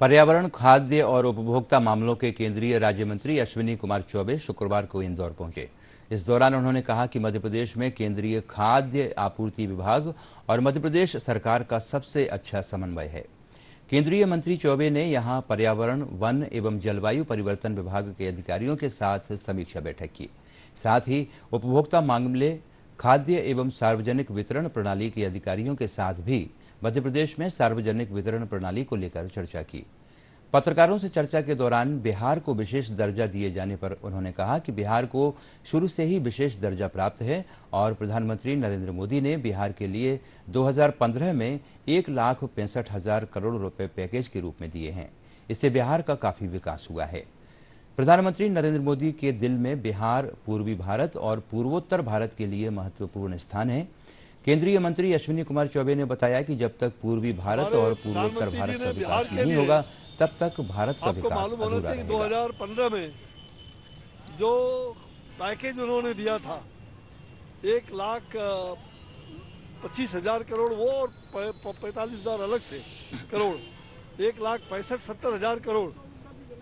पर्यावरण, खाद्य और उपभोक्ता मामलों के केंद्रीय राज्य मंत्री अश्विनी कुमार चौबे शुक्रवार को इंदौर पहुँचे। इस दौरान उन्होंने कहा कि मध्य प्रदेश में केंद्रीय खाद्य आपूर्ति विभाग और मध्य प्रदेश सरकार का सबसे अच्छा समन्वय है। केंद्रीय मंत्री चौबे ने यहाँ पर्यावरण, वन एवं जलवायु परिवर्तन विभाग के अधिकारियों के साथ समीक्षा बैठक की। साथ ही उपभोक्ता मामले खाद्य एवं सार्वजनिक वितरण प्रणाली के अधिकारियों के साथ भी मध्य प्रदेश में सार्वजनिक वितरण प्रणाली को लेकर चर्चा की। पत्रकारों से चर्चा के दौरान बिहार को विशेष दर्जा दिए जाने पर उन्होंने कहा कि बिहार को शुरू से ही विशेष दर्जा प्राप्त है और प्रधानमंत्री नरेंद्र मोदी ने बिहार के लिए 2015 में एक लाख पैंसठ हज़ार करोड़ रुपए पैकेज के रूप में दिए हैं। इससे बिहार का काफ़ी विकास हुआ है। प्रधानमंत्री नरेंद्र मोदी के दिल में बिहार पूर्वी भारत और पूर्वोत्तर भारत के लिए महत्वपूर्ण स्थान है। केंद्रीय मंत्री अश्विनी कुमार चौबे ने बताया कि जब तक पूर्वी भारत और पूर्वोत्तर भारत का विकास नहीं होगा तब तक भारत का विकास अधूरा रहेगा। 2015 में जो पैकेज उन्होंने दिया था एक लाख पच्चीस हज़ार करोड़ वो और पैंतालीस हज़ार अलग से करोड़ एक लाख पैंसठ सत्तर हज़ार करोड़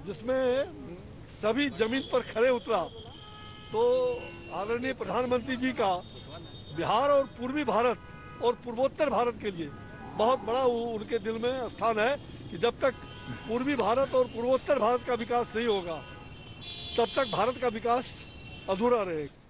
जिसमें सभी ज़मीन पर खड़े उतरा। तो आदरणीय प्रधानमंत्री जी का बिहार और पूर्वी भारत और पूर्वोत्तर भारत के लिए बहुत बड़ा उनके दिल में स्थान है कि जब तक पूर्वी भारत और पूर्वोत्तर भारत का विकास नहीं होगा, तब तक भारत का विकास अधूरा रहेगा।